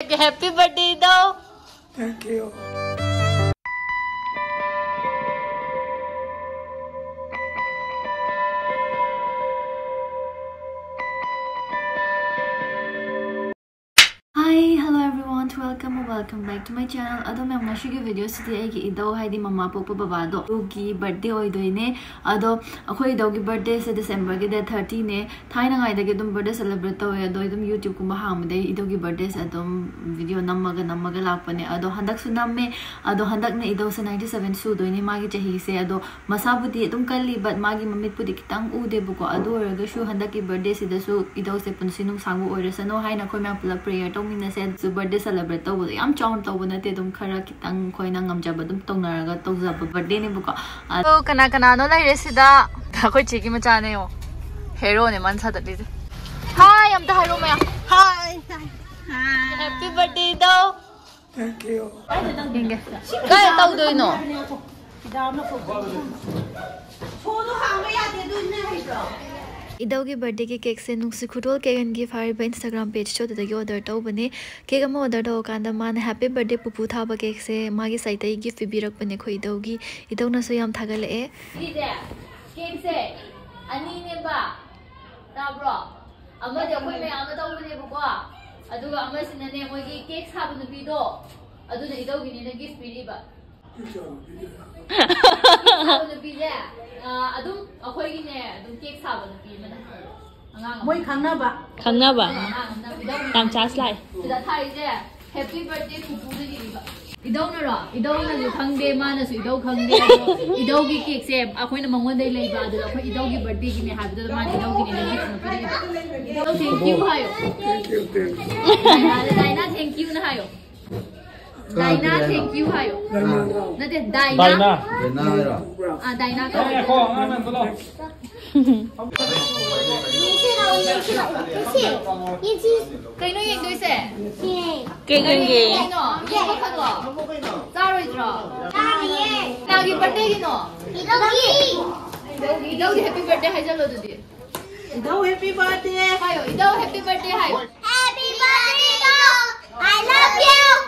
Happy birthday though. Thank you. Or welcome back to my channel. Ado मैं ngasi की इदो है मम्मा पोपा बाबा दो की birthday ओई दो इने अदो अखोई इदो की birthday से December के day 30 ने थाई नंगाई दे के तुम birthday celebrate तो है अदो इदम YouTube को महाम दे इदो की birthday से तुम video नम्मगा नम्मगा लाग पने अदो हंदक सुनाम में अदो हंदक ने इदो से 97 सु दो इने मागी चाहिए से अदो मसा बुदी तुम कल बट मागी मम्मी पुदी कितंग उ दे बुको अदो birthday से इदो से पुनसी नुंग सांगु और सनो हाई ना कोई मैं पुला prayer. t o a m chong to buna te dum kara kitang k o i na ngam ja ba dum tong na ga tong za ba de ne bu ka to kana kana no lai re sida da koi chigi ma cha ne yo hero ne man sa da li hi am da hero ma hi happy birthday do thank you ga ta u do no ཁྱི ཕྱད མམ གསྲ इदाउगी birthday के cake से नुक्सी खुटोल cake इनकी five Instagram page से तदगी order तौबने cake अमा ऑर्डर तौ कांदा माने हैप्पी बर्थडे पुपु थाबा केक से मागी साइतई गिफ्ट पीबीरकपने खो इदाउगी इदाउना सो याम थागले केक से अनी ने बा ताब्रो जे ने केक साब दो ने गिफ्ट पीरीबा केक साब ꯑꯗꯨꯝ ꯑꯩꯈꯣꯏꯒꯤꯅꯦ ꯑꯗꯨꯝ ꯀꯦꯛ ꯁꯥꯕ ꯅꯨꯄꯤ ꯑꯃꯅ ꯑꯉꯥꯡ ꯑꯃ ꯃꯣꯏ ꯈꯪꯅꯕ ꯈꯪꯅꯕ ꯑꯉꯥꯡ ꯑꯃꯅ ꯏꯗꯧꯒꯤ ꯌꯥꯝ ꯆꯥꯁ ꯂꯥꯛꯑꯦ ꯁꯤꯗ ꯊꯥꯔꯤꯁꯦ ꯍꯦꯄꯤ ꯕꯔꯊꯗꯦ ꯄꯨꯄꯨꯅ ꯏꯔꯤꯕ ꯏꯗꯧꯅꯔꯣ ꯏꯗꯧꯅꯁꯨ ꯈꯪꯗꯦ ꯃꯥꯅꯁꯨ ꯏꯗꯧ ꯈꯪꯗꯦ ꯑꯗꯣ ꯏꯗꯧꯒꯤ ꯀꯦꯛꯁꯦ ꯑꯩꯈꯣꯏꯅ ꯃꯉꯣꯟꯗꯩ ꯂꯩꯕ ꯑꯗꯨꯗ ꯑꯩꯈꯣꯏ ꯏꯗꯧꯒꯤ ꯕꯔꯊꯗꯦꯒꯤꯅꯦ ꯍꯥꯏꯕꯗꯨꯗ ꯃꯥꯅ ꯏꯗꯧꯒꯤꯅꯦꯅ ꯒꯤꯐ ꯑꯃ ꯄꯤꯔꯛꯏꯕ ꯏꯗꯧ thank you Daina, thank you hayo. Nate Daina. Daina. Daina. Ah Daina ka. Eh, ko ang amen tulo. Niche na un niche na. Niche. Niche. Kayo no yung doise. Kayo yung gay. No. Yung ba kago? Sorry dro. Sorry. Now you birthday no. Idogi. Idogi. Idogi happy birthday hai jalo dudi. Idogi happy birthday. Hayo. Idogi happy birthday hai. Happy birthday. I love you.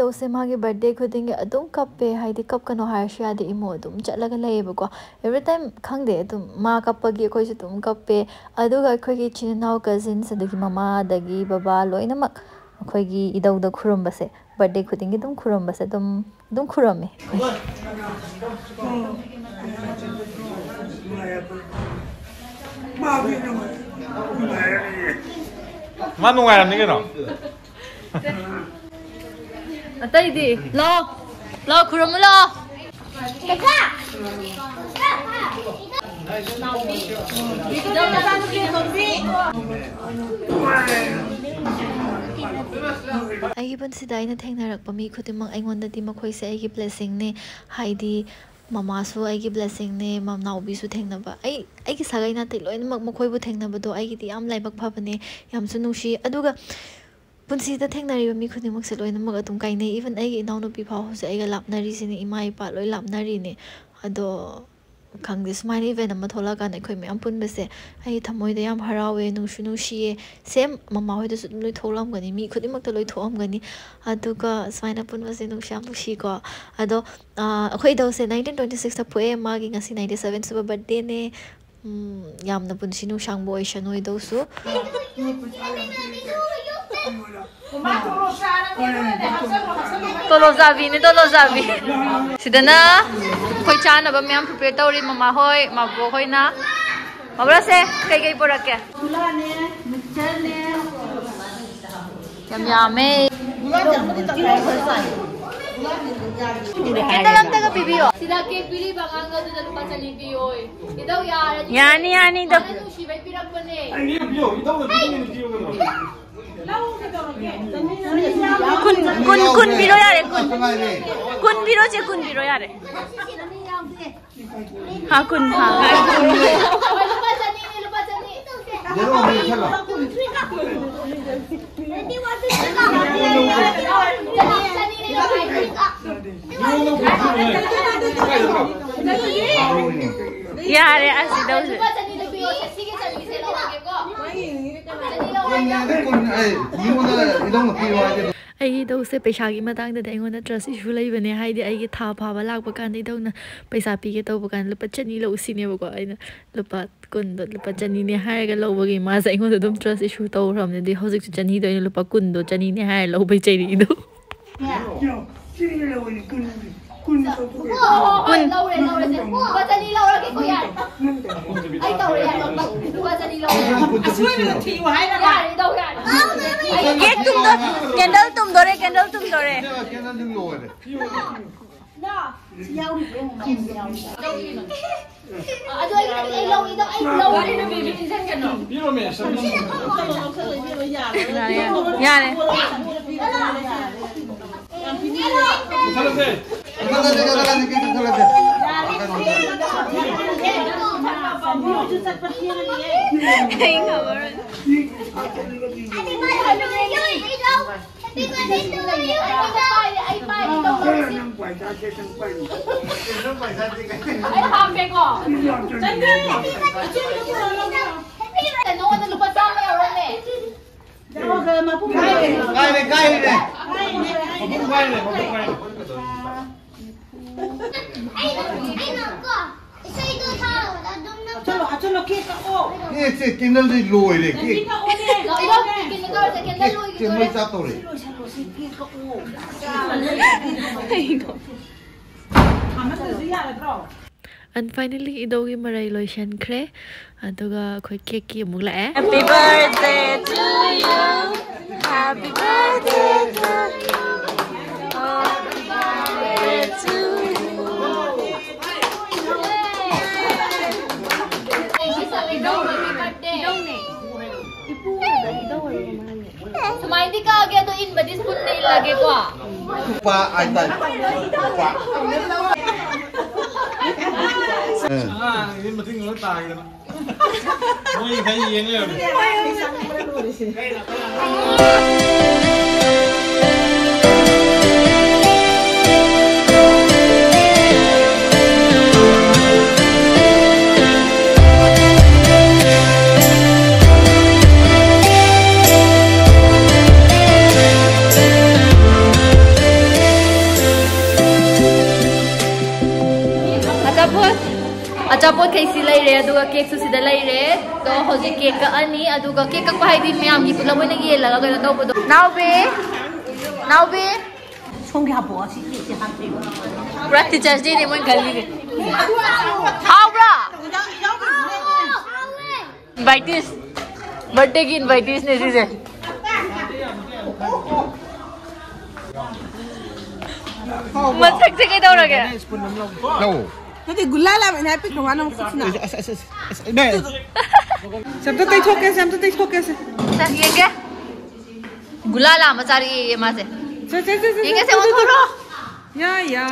ꯏꯗꯧꯁꯦ ꯃꯥꯒꯤ birthday ꯈꯨꯗꯤꯡꯒꯤ ꯑꯗꯨꯝ ꯀꯞꯄꯦ ꯍꯥꯏꯗꯤ ꯀꯞꯀꯅꯣ ꯍꯥꯏꯔꯁꯨ ꯌꯥꯗꯦ ꯏꯃꯣ ꯑꯗꯨꯝ ꯆꯠꯂꯒ ꯂꯩꯌꯦꯕꯀꯣ ꯑꯦꯕ꯭ꯔꯤ ꯇꯥꯏꯝ ꯈꯪꯗꯦ ꯑꯗꯨꯝ ꯃꯥ ꯀꯞꯄꯒꯤ ꯑꯩꯈꯣꯏꯁꯨ ꯑꯗꯨꯝ ꯀꯞꯄꯦ ꯑꯗꯨꯒ ꯑꯩꯈꯣꯏꯒꯤ ꯏꯆꯤꯟ ꯏꯅꯥꯎ ꯀꯖꯤꯟꯁ ꯑꯗꯒꯤ ꯃꯃꯥ ꯑꯗꯒꯤ ꯕꯕꯥ ꯂꯣꯏꯅꯃꯛ ꯑꯩꯈꯣꯏꯒꯤ ꯏꯗꯧꯗ ꯈꯨꯔꯨꯝꯕꯁꯦ ꯕꯔꯊꯗꯦ ꯈꯨꯗꯤꯡꯒꯤ ꯑꯗꯨꯝ ꯈꯨꯔꯨꯝꯕꯁꯦ ꯑꯗꯨꯝ ꯑꯗꯨꯝ ꯈꯨꯔꯝꯃꯦ Mami naman. Mayroon ꯃꯥ ꯅꯨꯡꯉꯥꯏꯔꯝꯅꯤ ꯀꯩꯅꯣ ꯑꯇꯩꯗꯤ ꯂꯥꯛꯑꯣ ꯂꯥꯛꯑꯣ ꯈꯨꯔꯨꯝꯃꯨ ꯂꯥꯛꯑꯣ ꯑꯩꯒꯤ ꯄꯨꯟꯁꯤꯗ ꯑꯩꯅ ꯊꯦꯡꯅꯔꯛꯄ ꯃꯤ ꯈꯨꯗꯤꯡꯃꯛ ꯑꯩꯉꯣꯟꯗꯗꯤ ꯃꯈꯣꯏꯁꯦ ꯑꯩꯒꯤ ꯕ꯭ꯂꯦꯁꯤꯡꯅꯦ ꯍꯥꯏꯗꯤ ꯃꯃꯥꯁꯨ ꯑꯩꯒꯤ ꯕ꯭ꯂꯦꯁꯤꯡꯅꯦ ꯃꯅꯥꯎꯕꯤꯁꯨ ꯊꯦꯡꯅꯕ ꯑꯩ ꯑꯩꯒꯤ ꯁꯥꯒꯩ ꯅꯥꯇꯩ ꯂꯣꯏꯅꯃꯛ ꯃꯈꯣꯏꯕꯨ ꯊꯦꯡꯅꯕꯗꯣ ꯑꯩꯒꯤꯗꯤ ꯌꯥꯝ ꯂꯥꯏꯕꯛ ꯐꯕꯅꯦ ꯌꯥꯝꯁꯨ ꯅꯨꯡꯁꯤ ꯑꯗꯨꯒ ꯄꯨꯟꯁꯤꯗ ꯊꯦꯡꯅꯔꯤꯕ ꯃꯤ ꯈꯨꯗꯤꯡꯃꯛꯁꯦ ꯂꯣꯏꯅꯃꯛ ꯑꯗꯨꯝ ꯀꯥꯏꯅꯩ ꯏꯚꯟ ꯑꯩꯒꯤ ꯏꯅꯥꯎꯅꯨꯄꯤ ꯐꯥꯎ ꯍꯧꯖꯤꯛ ꯑꯩꯒ ꯂꯥꯞꯅꯔꯤꯁꯤꯅꯤ ꯏꯃꯥ ꯏꯄꯥ ꯂꯣꯏ ꯂꯥꯞꯅꯔꯤꯅꯦ ꯑꯗꯣ ꯈꯪꯗꯦ ꯁꯨꯃꯥꯏꯅ ꯏꯚꯦꯟ ꯑꯃ ꯊꯣꯛꯂꯛꯑꯀꯥꯟꯗ ꯑꯩꯈꯣꯏ ꯃꯌꯥꯝ ꯄꯨꯟꯕꯁꯦ ꯑꯩ ꯊꯃꯣꯏꯗ ꯌꯥꯝ ꯍꯔꯥꯎꯋꯦ ꯅꯨꯡꯁꯨ ꯅꯨꯡꯁꯤꯌꯦ ꯁꯦꯝ ꯃꯃꯥ ꯍꯣꯏꯗꯁꯨ ꯑꯗꯨꯝ ꯂꯣꯏ ꯊꯣꯛꯂꯝꯒꯅꯤ ꯃꯤ ꯈꯨꯗꯤꯡꯃꯛꯇ ꯂꯣꯏ ꯊꯣꯛꯑꯝꯒꯅꯤ ꯑꯗꯨꯒ ꯁꯨꯃꯥꯏꯅ ꯄꯨꯟꯕꯁꯦ ꯅꯨꯡꯁꯨ ꯌꯥꯝ ꯅꯨꯡꯁꯤꯀꯣ ꯑꯗꯣ ꯑꯩꯈꯣꯏ ꯏꯗꯧꯁꯦ ꯅꯥꯏꯟꯇꯤꯟ ꯇ꯭ꯋꯦꯟꯇꯤ ꯁꯤꯛꯁꯇ ꯄꯣꯛꯑꯦ ꯃꯥꯒꯤ ꯉꯁꯤ ꯅꯥꯏꯟꯇꯤ ꯁꯕꯦꯟ ꯁꯨꯕ ꯕꯔꯊꯗꯦꯅꯦ ꯌꯥꯝꯅ ꯄꯨꯟꯁꯤ ꯅꯨꯡꯁꯥꯡꯕ ꯑꯣꯏꯁꯅꯨ ꯏꯗꯧꯁꯨ ꯇꯣꯂꯣꯖꯥꯕꯤꯅꯦ ꯇꯣꯂꯣꯖꯥꯕꯤ ꯁꯤꯗꯅ ꯑꯩꯈꯣꯏ ꯆꯥꯅꯕ ꯃꯌꯥꯝ ꯄ꯭ꯔꯤꯄꯦꯌꯔ ꯇꯧꯔꯤ ꯃꯃꯥ ꯍꯣꯏ ꯃꯕꯣꯛ ꯍꯣꯏꯅ ꯃꯕ꯭ꯔꯁꯦ ꯀꯩꯀꯩ ꯄꯨꯔꯛꯀꯦ Ito bibiyo. Sila kay pili bang ang gado na lupa sa libiyo eh. Ito yara. Yani yani ꯑꯩꯒꯤ ꯏꯗꯧꯁꯦ ꯄꯩꯁꯥꯒꯤ ꯃꯇꯥꯡꯗꯗꯤ ꯑꯩꯉꯣꯟꯗ ꯇ꯭ꯔꯁ ꯏꯁꯨ ꯂꯩꯕꯅꯦ ꯍꯥꯏꯗꯤ ꯑꯩꯒꯤ ꯊꯥ ꯐꯥꯕ ꯂꯥꯛꯄ ꯀꯥꯟꯗ ꯏꯗꯧꯅ ꯄꯩꯁꯥ ꯄꯤꯒꯦ ꯇꯧꯕ ꯀꯥꯟꯗ ꯂꯨꯄꯥ ꯆꯅꯤ ꯂꯧ ꯁꯤꯅꯦꯕꯀꯣ ꯑꯩꯅ ꯂꯨꯄꯥ ꯀꯨꯟꯗꯣ ꯂꯨꯄꯥ ꯆꯅꯤꯅꯦ ꯍꯥꯏꯔꯒ ꯂꯧꯕꯒꯤ ꯃꯥꯁꯦ ꯑꯩꯉꯣꯟꯗ ꯑꯗꯨꯝ ꯇ꯭ꯔꯁ ꯏꯁꯨ ꯇꯧꯈ꯭ꯔꯕꯅꯦ ꯑꯗꯨꯗꯤ ꯍꯧꯖꯤꯛꯁꯨ ꯆꯅꯤꯗꯣ ꯑꯩꯅ ꯂꯨꯄꯥ ꯀꯨꯟꯗꯣ ꯆꯅꯤꯅꯦ ꯍꯥꯏꯔ ꯂꯧꯕꯩ ꯆꯩꯔꯤꯗꯣ Kun to tu ke. Kun lâu rồi lâu rồi. Ba ta đi lâu rồi cái cô yan. Ai tàu rồi yan. Ba ta đi lâu rồi. Asui mình thì hoa hay là. Yan đi đâu yan. Cake tum đó. Candle tum đó rồi, candle tum đó rồi. Candle tum đó rồi. Nó. Giao đi cái mà. Giao đi. À tôi anh anh lâu đi đâu anh lâu. Đi đâu đi đi dân cần nó. Đi đâu mẹ sao. Nhà này. Nhà này. Nhà này. Ay, nga, Warren. Ate, mahalo na yun! Ilaw! Hindi ko dito na yun! Ilaw! Ay, pa, ito. Ay, hape ko! Sandali! Ano ka nalupas sa akin, Warren eh? Kaya, kaya, kaya! Kaya, kaya, kaya! चलो cake काओ ये से किनल दे लोय रे cake cake काओ रे इरो किनल काओ रे किनल लोय रे केक मैं चाहता रे केक काओ इरो हमें तो जिया रे bro And finally, idogi marai loi shan kre, aduga khoi cake ki amuk lae. Happy birthday to you. Happy birthday to you. Sama hindi ka agad doon, ba di spunti ilagay lagi ah? Pa, ay Ah, yun ba tayo Uy, kayo yun yun. Kaya na. अचापोत कैसी लाइरे cake तो होजे cake का cake का भी की पुला ये लगा तो बदो नाउ बे नाउ बे के हाबो के से हाथ ने गली ब्रा बर्थडे की इनवाइटिस ने सीजे मत सकते के दौड़ गया Nanti gulala main happy ke mana maksud nak? Dah. Sabtu tak ikut kasi, sabtu tak ikut kasi. Sir, ye ke? Gulala, macam ni, macam. Sir, sir, sir. Ye ke? Saya mau tolong. ya ya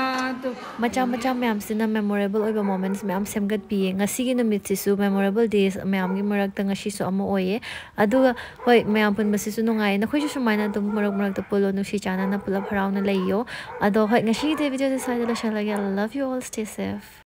to macha macha myam sina memorable oiba moments myam semgat pi ngasi gi namit si su memorable days myam gi marak ta ngashi so amo oye. Adu hoi myam pun masi su nungai. Na khoi su maina tum marak marak ta polo nu shi chana na pula pharau na laiyo adu hoi ngashi de video de sa de la shala love you all. Stay safe.